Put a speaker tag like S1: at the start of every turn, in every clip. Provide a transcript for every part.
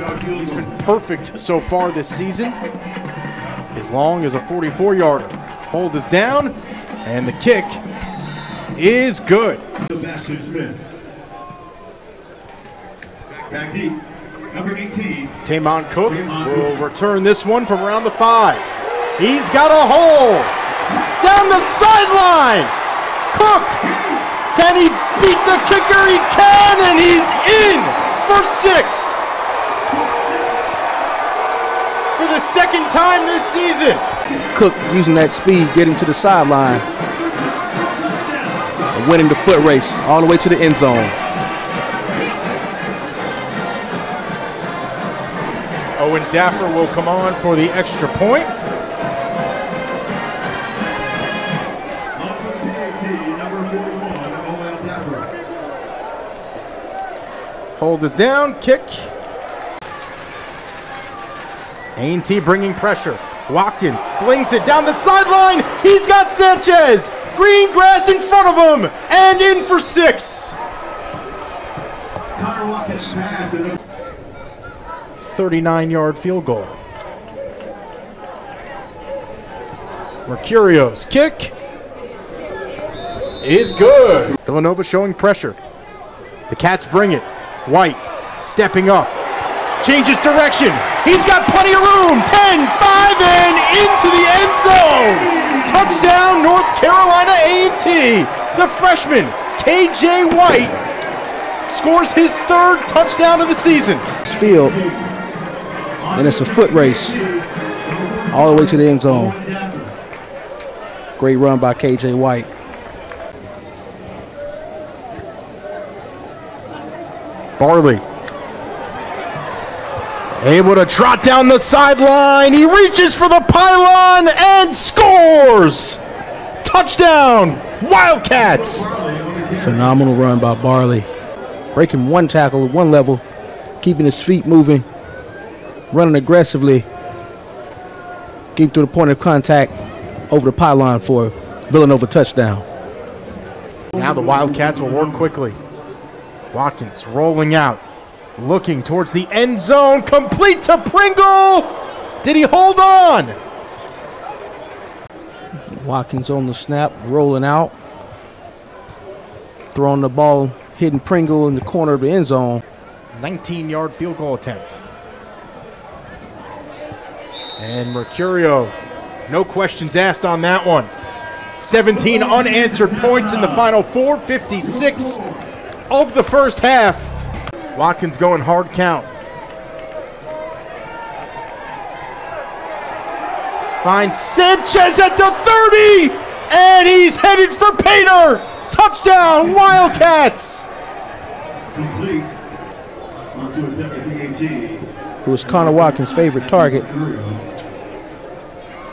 S1: He's been perfect so far this season, as long as a 44 yarder. Hold is down, and the kick is good.
S2: Sebastian Smith. Back deep. Number 18.
S1: Tamon Cook will return this one from around the five. He's got a hole down the sideline. Cook, can he beat the kicker? He can, and he's in for six. The second time this season.
S3: Cook using that speed, getting to the sideline, winning the foot race all the way to the end zone.
S1: Oh, Owen Daffer will come on for the extra point.
S2: Off of PAT, number 41, Owen Dapper.
S1: Hold this down, kick. A&T bringing pressure. Watkins flings it down the sideline. He's got Sanchez. Green grass in front of him and in for six.
S2: Connor Watkins pass. and a-
S1: 39 yard field goal. Mercurio's kick is good. Villanova showing pressure. The Cats bring it. White stepping up. Changes direction. He's got plenty of room. 10, 5, and into the end zone. Touchdown, North Carolina A&T. The freshman, KJ White, scores his third touchdown of the season.
S3: Field, and it's a foot race all the way to the end zone. Great run by KJ White.
S1: Barley. Able to trot down the sideline. He reaches for the pylon and scores. Touchdown, Wildcats.
S3: Phenomenal run by Barley. Breaking one tackle at one level, keeping his feet moving, running aggressively, getting through the point of contact over the pylon for Villanova touchdown.
S1: Now the Wildcats will work quickly. Watkins rolling out, looking towards the end zone, complete to Pringle. Did he hold on?
S3: Watkins on the snap, rolling out, throwing the ball, hitting Pringle in the corner of the end zone.
S1: 19 yard field goal attempt. And Mercurio, no questions asked on that one. 17 unanswered points in the final 456 of the first half. Watkins going hard count. Finds Sanchez at the 30, and he's headed for pay dirt. Touchdown, Wildcats.
S2: Complete. Onto a second PAT.
S3: who was Connor Watkins' favorite target.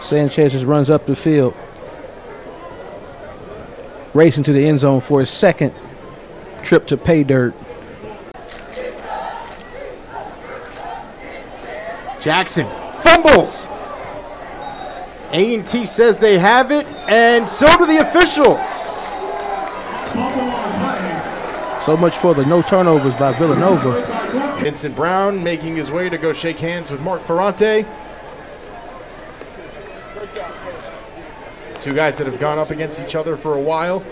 S3: Sanchez just runs up the field, racing to the end zone for his second trip to pay dirt.
S1: Jackson fumbles. A&T says they have it, and so do the officials.
S2: Fumble on play.
S3: So much for the no turnovers by Villanova.
S1: Vincent Brown making his way to go shake hands with Mark Ferrante. Two guys that have gone up against each other for a while.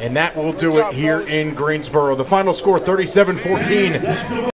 S1: And that will do it here in Greensboro. The final score 37 14.